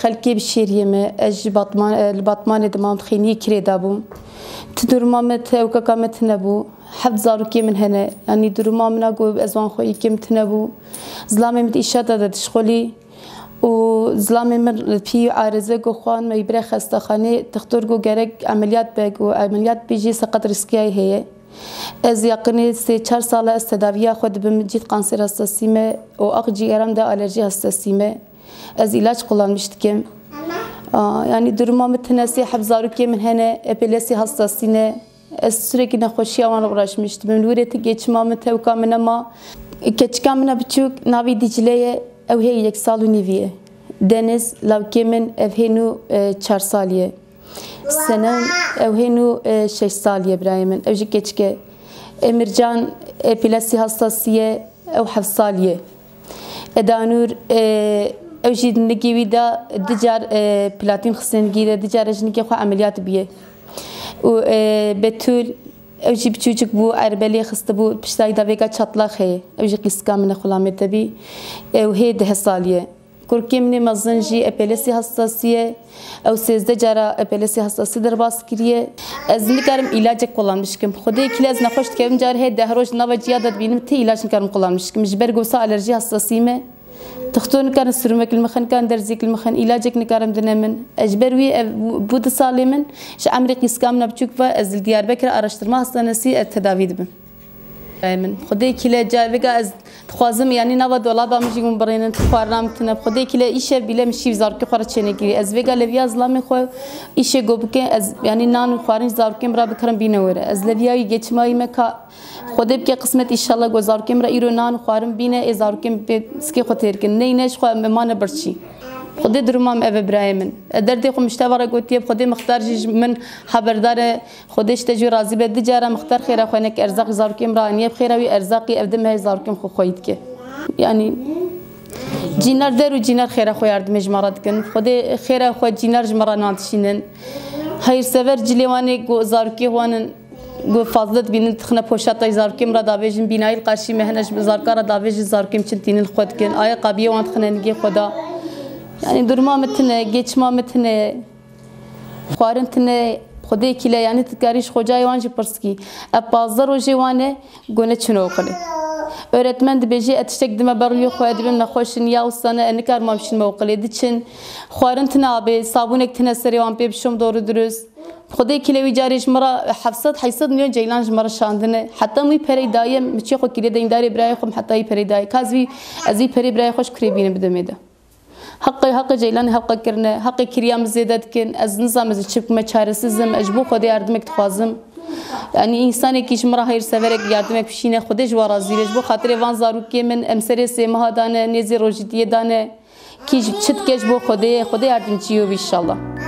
خلکی بشیریه می اج باتمان الباتمان دمام خینی کری دابو تدرما مت او کاکا مت نبو حفظ زاروکی من هنه یعنی درما من اگو ازوان خویی کم تنبو زلامی مت ایشاتا دادشخولی و زلامی من پی عارضه گو خوان و ایبره خستخانه تختور گو گرگ عملیات بگ و عملیات بیجی سقط رسکیه هیه از یقینی سه چهار ساله از تداوی خود به جیت قانسر حساسیمه و اق جیرم ده آلرژی حساسیمه Ez ilaç kullanmıştım. yani duruma mütenesi hapzarukiye min hene epilepsi hastasine ez sürekli nehoşiyavan uğraşmıştım. Ümrüveti geçmemi tevkamın ama keçkamına birçok navi dicileye ev hey yek salu niviye. Deniz lavkemin ev henu e, çar saliye. Senem ev henu e, şeş saliye Brahim'in. Evci keçke Emircan epilepsi hastasiye ev hafsaliye. Edanur eee اوجی زندگی ویدا دجار پلاتین خسنگی ده دجار جنگی خو عملیات بیه و به طول اوجی بچوچک بو اربلی خسته بو پشتای دا ویگا چاتلاخ هی اوجی قیسکا من خلامت بی او هی ده سالیه Kurkiye mine mazın jî epelesi hastasiye, ew sêzde cara epelesi hastası derbas kiriye. Ez nikarim ilacek kullanmışkim. Xwedê kîle ez nexweş dikevim car hê deh roj nava ciya da dibînim tê ilac nikarim kullanmışkim. Ji ber gosa alerji hastasî me تختون كان السرمك المخن كان درزيك المخن علاجك نكارم دنا من اجبر وي بود سالي من ش عمري قيس كامنا بچوك از دیار بکر ارشتر ما هستنسي التداوي دبن من خدي كلا از xwazim yanî nava dolaba min jî gum birînin xwarinam tune xwedê kîle îşev bîle min şîv zarokê xwe re çênekirî ez vêga leviya zilamê xwe îşê gobike ez yanî nan û xwarin zarokêm ra bikirim bîne were ez leviyayî geçimayî me ka xwedê bike qismet îşallah got zarokêm re îro nan û xwarin bîne ê zarokêm pê sikê xwe têrkin neyne ji xwe memane birçî خودی درمام اوه برای من دردی خو مشتواره گوتیه خودی مختار جیج من خبردار خودش تجو راضی به دجاره مختار خیره خوانه که ارزاق زارکی امرانیه بخیره وی ارزاقی افدم هی زارکم خو خوید که یعنی جینار در و جینار خیره خو یارد مجمرات کن خودی خیره خو جینار جمرا ناتشینن هیر سفر جلیوانی گو زارکی هوانن گو فضلت بینن تخنه پوشتا زارکیم را داویجن بینایل قاشی مهنش بزارکا را داویجن زارکیم چن تینل خود کن آیا قابیه وان تخنه نگی خدا Yani durma metine, geçme metine, خوارن تنه خودی کلا یعنی تکاریش خوجای وان جی پرسکی اب بازدار و جیوانه گونه چنو کنه öğretmen de beji etiştek dime barlıyor xoya dibim naxoşin ya ustana eni karmamışın mevqili için xarıntin abi sabun ektine seri van pepşum doğru dürüst خودی کلی ویجاری جمرا 700 800 میلیون جیلان جمرا شاندنه حتی می پری دایم چی خو کلی دین داری برای خو حتی پری دای کازوی ازی پری برای خوش کری بینم بدمیده Hakkı hakkı ceylan hakkı kirne, hakkı kiryamız zedetken, ez nizamızı çıkma çaresizim, ez bu kodaya yardım ettik yani insan ki işim rahir severek yardım et pişine kudeş var azilej bu hatire van zarukiye men emsere semaha dane nezi rojitiye dane ki çıt bu kudeye kude yardımcı yok inşallah.